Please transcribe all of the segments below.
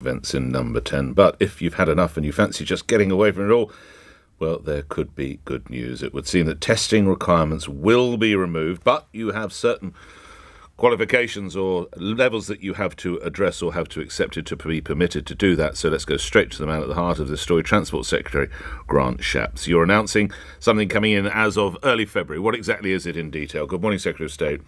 events in number 10. But if you've had enough and you fancy just getting away from it all, well, there could be good news. It would seem that testing requirements will be removed, but you have certain qualifications or levels that you have to address or have to accept it to be permitted to do that. So let's go straight to the man at the heart of the story, Transport Secretary Grant Shapps. You're announcing something coming in as of early February. What exactly is it in detail? Good morning, Secretary of State.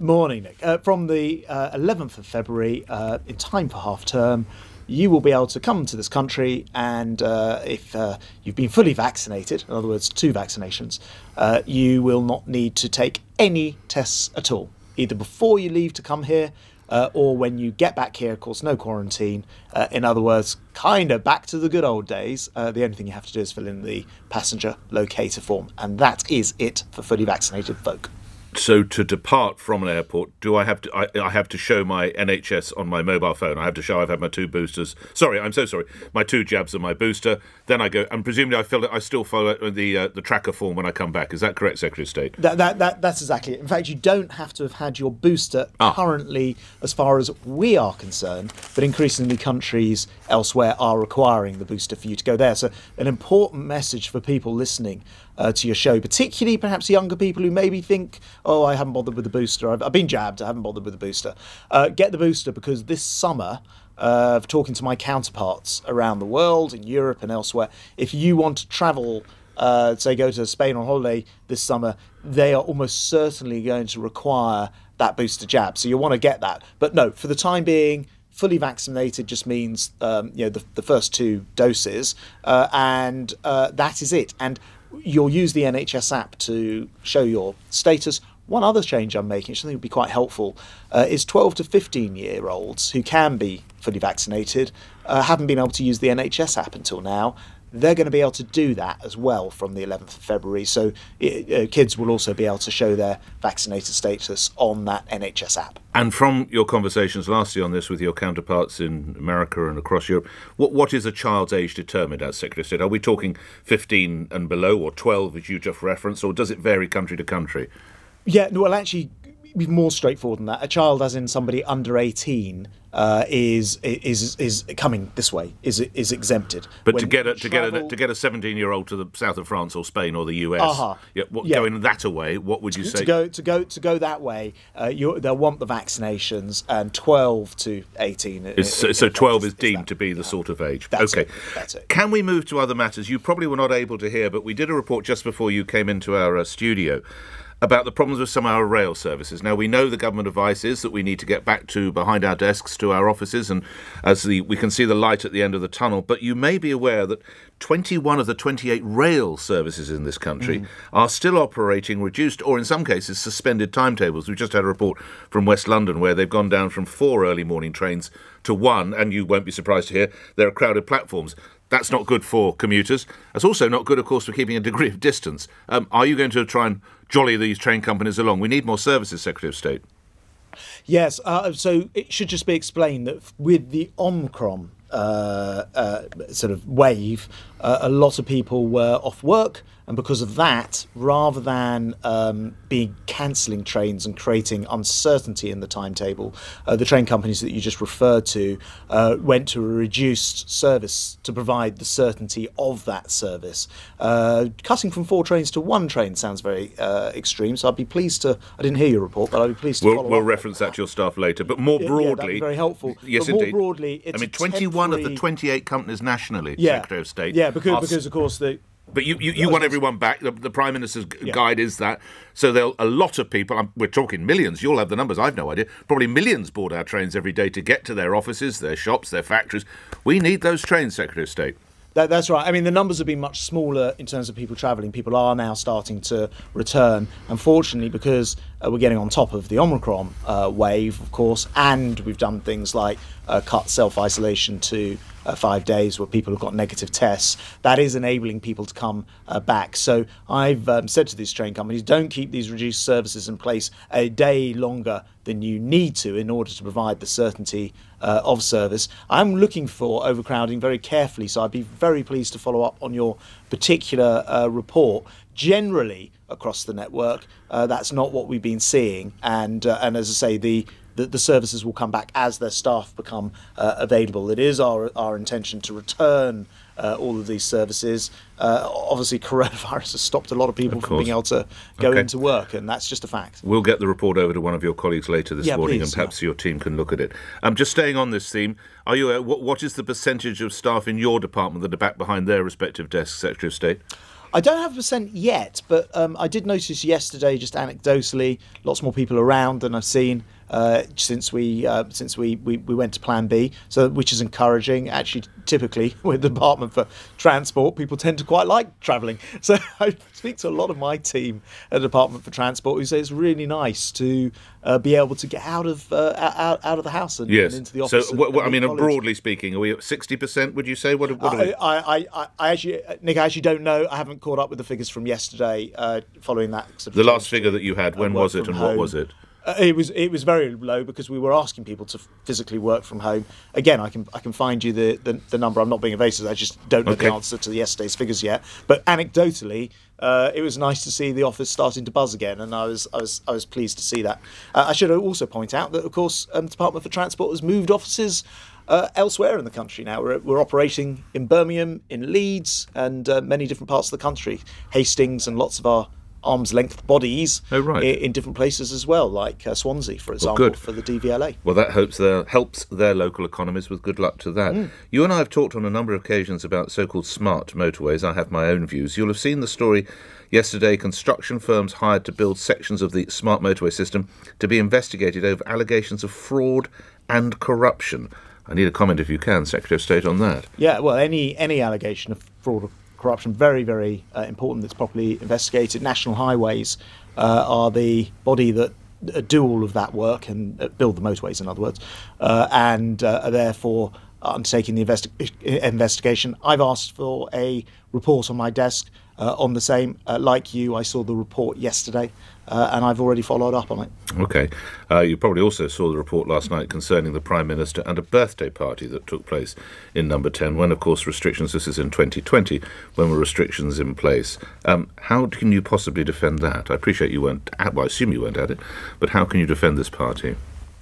Morning, Nick. Uh, from the uh, 11th of February, uh, in time for half term, you will be able to come to this country, and uh, if uh, you've been fully vaccinated, in other words, two vaccinations, uh, you will not need to take any tests at all, either before you leave to come here or when you get back here. Of course, no quarantine. in other words, kind of back to the good old days. the only thing you have to do is fill in the passenger locator form, and that is it for fully vaccinated folk so to depart from an airport, do I have to? I, I, have to show my NHS on my mobile phone. I have to show I've had my two boosters. Sorry, I'm so sorry. My two jabs and my booster. Then I go, and presumably I fill it. I still follow the uh, the tracker form when I come back. Is that correct, Secretary of State? That, that, that that's exactly it. In fact, you don't have to have had your booster ah. currently, as far as we are concerned. But increasingly, countries elsewhere are requiring the booster for you to go there. So, an important message for people listening uh, to your show, particularly perhaps younger people who maybe think, oh, I haven't bothered with the booster. I've, I've been jabbed. I haven't bothered with the booster. Uh, get the booster because this summer, uh, talking to my counterparts around the world, in Europe and elsewhere, if you want to travel, uh, say go to Spain on holiday this summer, they are almost certainly going to require that booster jab. So you want to get that. But no, for the time being, fully vaccinated just means um, you know the, the first two doses, uh, and uh, that is it. And you'll use the NHS app to show your status. One other change I'm making, which I think would be quite helpful, uh, is 12 to 15 year olds who can be fully vaccinated uh, haven't been able to use the NHS app until now they're going to be able to do that as well from the 11th of February. So uh, kids will also be able to show their vaccinated status on that NHS app. And from your conversations last year on this with your counterparts in America and across Europe, what, what is a child's age determined as Secretary of State? Are we talking 15 and below or 12 as you just referenced, or does it vary country to country? Yeah, well, actually, more straightforward than that. A child, as in somebody under 18, uh, is is is coming this way is is exempted. But when to get a, to travel... get a, to get a seventeen year old to the south of France or Spain or the US, uh-huh. yeah, what, yeah. going that away, what would you say? To go to go to go that way, uh, they'll want the vaccinations, and twelve to eighteen. Is, so, so twelve is deemed that, to be the sort of age. That's okay, it. Can we move to other matters? You probably were not able to hear, but we did a report just before you came into our uh, studio about the problems with some of our rail services. Now, we know the government advice is that we need to get back to behind our desks to our offices, and as the, we can see the light at the end of the tunnel. But you may be aware that 21 of the 28 rail services in this country mm. are still operating reduced or, in some cases, suspended timetables. We just had a report from West London where they've gone down from four early morning trains to one, and you won't be surprised to hear there are crowded platforms. That's not good for commuters. That's also not good, of course, for keeping a degree of distance. Um, are you going to try and jolly these train companies along? We need more services, Secretary of State. Yes, uh, so it should just be explained that with the Omicron uh, uh, sort of wave, uh, a lot of people were off work and because of that, rather than um, being cancelling trains and creating uncertainty in the timetable, uh, the train companies that you just referred to uh, went to a reduced service to provide the certainty of that service. Uh, cutting from four trains to one train sounds very uh, extreme, so I'd be pleased to. I didn't hear your report, but I'd be pleased to. We'll, we'll reference that to your staff later. But more broadly, yeah, very helpful. Yes, indeed. broadly, I mean, 21 of the 28 companies nationally, yeah, Secretary of State. Yeah, because, because of course the but you, you, you want everyone back. The, the Prime Minister's yeah. guide is that. So there'll a lot of people. we're talking millions. You'll have the numbers. I've no idea. Probably millions board our trains every day to get to their offices, their shops, their factories. We need those trains, Secretary of State. That, that's right. I mean, the numbers have been much smaller in terms of people travelling. People are now starting to return. Unfortunately, because uh, we're getting on top of the Omicron uh, wave, of course, and we've done things like uh, cut self isolation to uh, five days where people have got negative tests. That is enabling people to come uh, back. So I've um, said to these train companies, don't keep these reduced services in place a day longer than you need to in order to provide the certainty uh, of service. I'm looking for overcrowding very carefully, so I'd be very pleased to follow up on your particular uh, report. Generally, across the network, uh, that's not what we've been seeing, and uh, and as I say, the the, the services will come back as their staff become uh, available. It is our our intention to return uh, all of these services. Uh, obviously, coronavirus has stopped a lot of people Of from being able to go Okay. into work, and that's just a fact. We'll get the report over to one of your colleagues later this Yeah, morning, please, and perhaps your team can look at it. Um, just staying on this theme, are you? Uh, what, what is the percentage of staff in your department that are back behind their respective desks, Secretary of State? I don't have a percent yet, but um, I did notice yesterday, just anecdotally, lots more people around than I've seen uh, since we uh, since we, we, we went to Plan B. So which is encouraging. Actually, typically with the Department for Transport, people tend to quite like travelling. So I speak to a lot of my team at the Department for Transport who say it's really nice to uh, be able to get out of uh, out, out of the house and, Yes. and into the office. so, and- and I mean, colleagues. broadly speaking, are we at sixty percent? Would you say? What? what? I, I, I, I actually, Nick, I actually don't know. I haven't caught up with the figures from yesterday uh, following that. Sort of the last figure that you had, uh, when was it, and what was it? Uh, it was it was very low because we were asking people to physically work from home. Again, I can I can find you the, the, the number. I'm not being evasive. I just don't know Okay. the answer to the yesterday's figures yet. But anecdotally, uh, it was nice to see the office starting to buzz again, and I was I was I was pleased to see that. Uh, I should also point out that of course, um, Department for Transport has moved offices. Uh, elsewhere in the country now, we're, we're operating in Birmingham, in Leeds, and uh, many different parts of the country. Hastings and lots of our arm's length bodies Oh, right. i- in different places as well, like uh, Swansea, for example, good. for the DVLA. Well, that hopes their, helps their local economies with good luck to that. Mm. You and I have talked on a number of occasions about so called smart motorways. I have my own views. You'll have seen the story yesterday construction firms hired to build sections of the smart motorway system to be investigated over allegations of fraud and corruption. I need a comment, if you can, Secretary of State, on that. Yeah, well, any any allegation of fraud or corruption, very, very uh, important that's properly investigated. National Highways uh, are the body that do all of that work and uh, build the motorways, in other words, uh, and uh, are therefore undertaking the investi- investigation. I've asked for a report on my desk on the same. Like you, I saw the report yesterday, uh, and I've already followed up on it. Okay. Uh, you probably also saw the report last night concerning the Prime Minister and a birthday party that took place in Number 10, when, of course, restrictions, this is in 2020, when were restrictions in place. Um, how can you possibly defend that? I appreciate you weren't at, well, I assume you weren't at it, but how can you defend this party?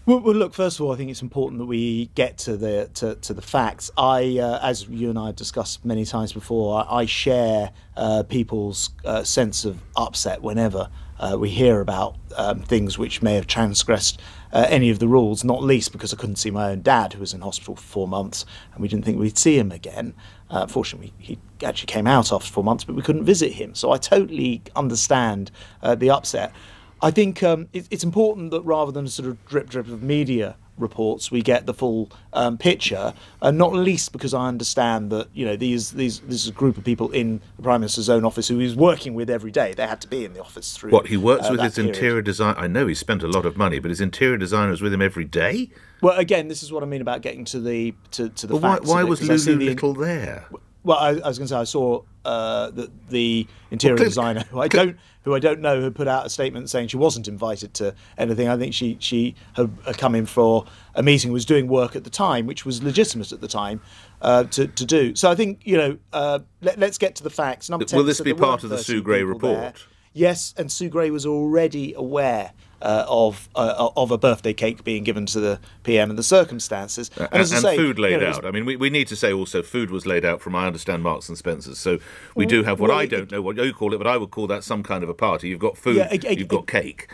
Well, well, look. First of all, I think it's important that we get to the to, to the facts. I, uh, as you and I have discussed many times before, I, I share uh, people's uh, sense of upset whenever uh, we hear about um, things which may have transgressed uh, any of the rules. Not least because I couldn't see my own dad, who was in hospital for four months, and we didn't think we'd see him again. Uh, fortunately, he actually came out after four months, but we couldn't visit him. So I totally understand uh, the upset. I think um, it, it's important that rather than sort of drip drip of media reports, we get the full um, picture. And not least because I understand that you know these these this is a group of people in the prime minister's own office who he's working with every day. They had to be in the office through. What, he works uh, with his period. interior design? I know he spent a lot of money, but his interior designer is with him every day? Well, again, this is what I mean about getting to the to, to the Well, why, facts. why was 'cause I see Lulu the- Lytle there? Well, I, I was going to say I saw uh, that the interior Well, designer, who I don't, who I don't know, had put out a statement saying she wasn't invited to anything. I think she she had uh, come in for a meeting, was doing work at the time, which was legitimate at the time uh, to to do. So I think you know, uh, let, us get to the facts. Number Will this be part of the 30 Sue Gray people there. Yes, and Sue Gray was already aware. Uh, of uh, of a birthday cake being given to the PM and the circumstances, and, and, as I and say, food you laid know, it's- out. I mean, we, we need to say also food was laid out from I understand Marks and Spencers. So we do have what well, I don't know what you call it, but I would call that some kind of a party. You've got food, Yeah, you've got cake.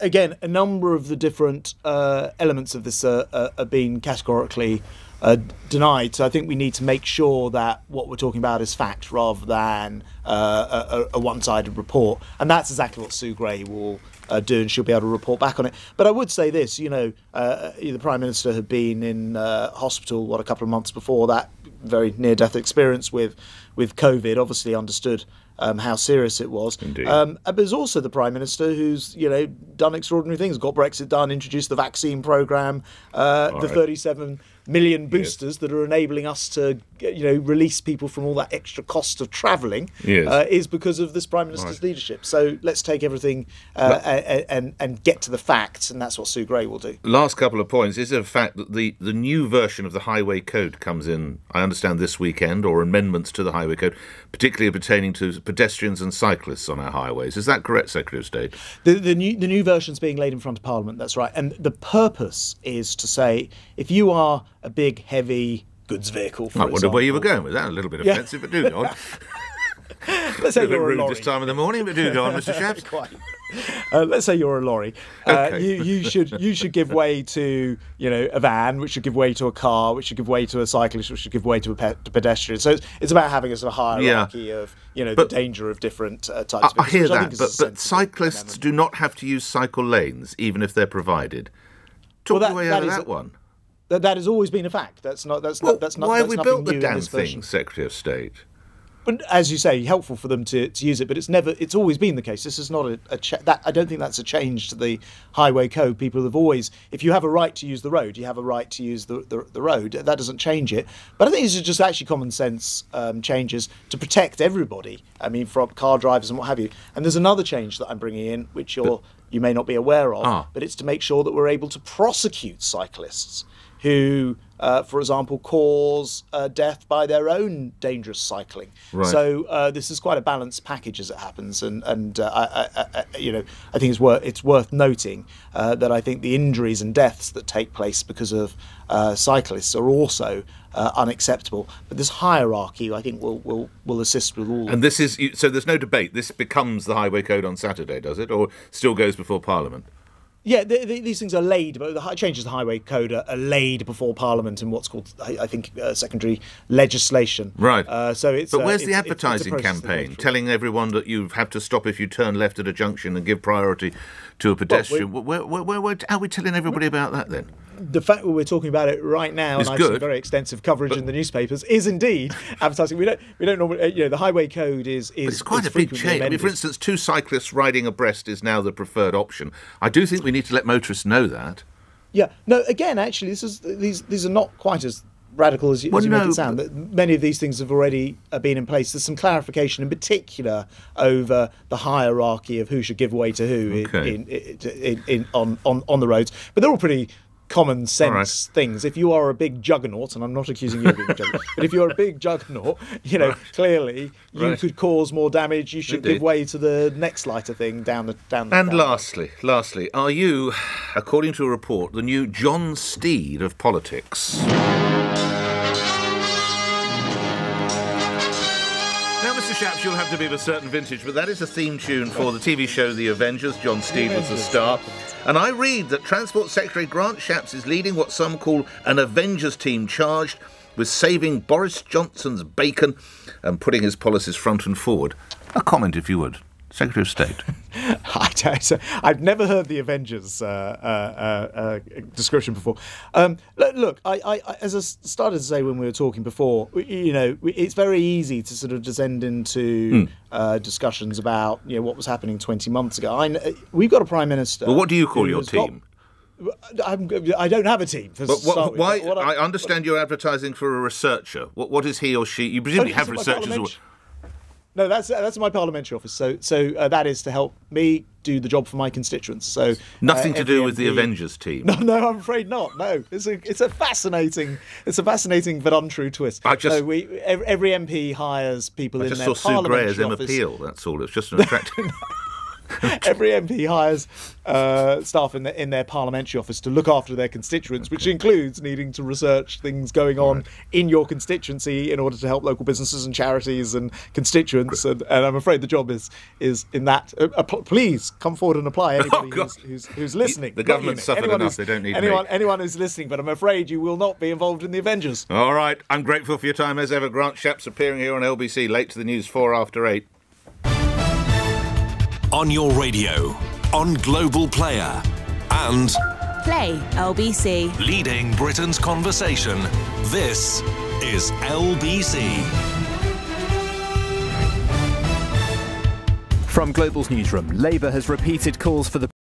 again, a number of the different uh, elements of this uh, are being categorically uh, denied. So I think we need to make sure that what we're talking about is fact rather than uh, a, a- a one-sided report. And that's exactly what Sue Gray will uh, do, and she'll be able to report back on it. But I would say this: you know, uh, the Prime Minister had been in uh, hospital what a couple of months before that very near-death experience with with COVID. Obviously, understood. Um, how serious it was. Indeed. Um, uh, but there's also the prime minister who's you know done extraordinary things, got Brexit done, introduced the vaccine program, uh, the right. 37 million boosters that are enabling us to you know release people from all that extra cost of travelling. Yes. Uh, is because of this prime minister's leadership. So let's take everything uh, and, and and get to the facts, and that's what Sue Gray will do. Last couple of points is the fact that the, the new version of the Highway Code comes in, I understand, this weekend, or amendments to the Highway Code, particularly pertaining to pedestrians and cyclists on our highways. Is that correct, Secretary of State? The, the new the new version's being laid in front of Parliament. That's right, and the purpose is to say if you are a big, heavy goods vehicle, for I wonder example, where you were going with that. A little bit Yeah. offensive, but do go on. Let's say a you're a rude lorry. this time of the morning, but do go on, Mr. Shapps. Quite. Uh, let's say you're a lorry. Uh, Okay. you, you should you should give way to you know a van, which should give way to a car, which should give way to a cyclist, which should give way to a pe- to pedestrian. So it's, it's about having a sort of hierarchy of you know But- the danger of different uh, I, types. of I hear vehicles, which I that, think but, but cyclists do not have to use cycle lanes, even if they're provided. Talk Well, that- your that out of is that one. That, that has always been a fact. That's not. That's Well, not. That's not. why have that's we built the damn thing. Secretary of State? But as you say, helpful for them to, to use it. But it's never. It's always been the case. This is not a, a cha- that. I don't think that's a change to the highway code. People have always, if you have a right to use the road, you have a right to use the the, the road. That doesn't change it. But I think these are just actually common sense um, changes to protect everybody. I mean, from car drivers and what have you. And there's another change that I'm bringing in, which you're you may not be aware of, Ah. but it's to make sure that we're able to prosecute cyclists who, uh, for example, cause uh, death by their own dangerous cycling. Right. So uh, this is quite a balanced package as it happens, and and uh, I, I, I, you know I think it's worth it's worth noting uh, that I think the injuries and deaths that take place because of uh, cyclists are also uh, unacceptable. But this hierarchy, I think, will will will assist with all. And this is so. There's no debate. This becomes the highway code on Saturday, does it, or still goes before Parliament? Yeah, the, the, these things are laid, but the changes to the highway code are, are laid before Parliament in what's called, I, I think, uh, secondary legislation. Right. Uh, so it's. But uh, where's it's- the it's- it's advertising process campaign telling everyone that you have to stop if you turn left at a junction and give priority to a pedestrian? where, where, where, where, how are we telling everybody about that then? The fact that we're talking about it right now, It's and I've seen very extensive coverage in the newspapers, is indeed advertising. We don't, we don't normally, uh, you know, the highway code is is. It's quite a big change. I mean, for instance, two cyclists riding abreast is now the preferred option. I do think we need to let motorists know that. Yeah. No. Again, actually, this is these these are not quite as radical as you, Well, as you make it sound. That Many of these things have already uh, been in place. There's some clarification, in particular, over the hierarchy of who should give way to who Okay. in, in, in, in, on, on on the roads. But they're all pretty common sense things. If you are a big juggernaut, and I'm not accusing you of being a juggernaut, but if you're a big juggernaut, you know clearly you Right. could cause more damage. You should Indeed. give way to the next lighter thing down the down. the And down the- lastly, lastly, are you, according to a report, the new John Steed of politics? Shapps, you'll have to be of a certain vintage, but that is a theme tune for the TV show The Avengers. John Steed was the star. And I read that Transport Secretary Grant Shapps is leading what some call an Avengers team charged with saving Boris Johnson's bacon and putting his policies front and forward. A comment, if you would. Secretary of State. I don't, I've never heard the Avengers uh, uh, uh, description before. Um, look, look I, I, I- as I started to say when we were talking before, you know, it's very easy to sort of descend into uh, discussions about you know what was happening 20 months ago. I, we've got a prime minister. Well, what do you call your has got- team? I'm, I don't have a team. For But what, why? what I understand you're advertising for a researcher. What, what is he or she? You presumably Oh, have researchers. No, that's that's my parliamentary office. So so uh, that is to help me do the job for my constituents. So nothing uh, to do with the Avengers team. No, no, I'm afraid not. No, it's a it's a fascinating it's a fascinating but untrue twist. I just- no, we every, every MP hires people I in just their saw Sue Gray as parliamentary Emma office. Peel. That's all. It's just an attractive. every MP hires uh, staff in their in their parliamentary office to look after their constituents, which includes needing to research things going on in your constituency in order to help local businesses and charities and constituents. And, and I'm afraid the job is is in that. Uh, app- please come forward and apply. Anybody Oh, who's, who's who's listening. the government's suffered Anyone enough, they don't need anyone me. anyone who's listening. But I'm afraid you will not be involved in the Avengers. all right. I'm grateful for your time as ever. Grant Shapps appearing here on LBC late to the news four after eight. On your radio, on Global Player, and Play LBC. leading Britain's conversation. This is LBC. From Global's newsroom, Labour has repeated calls for the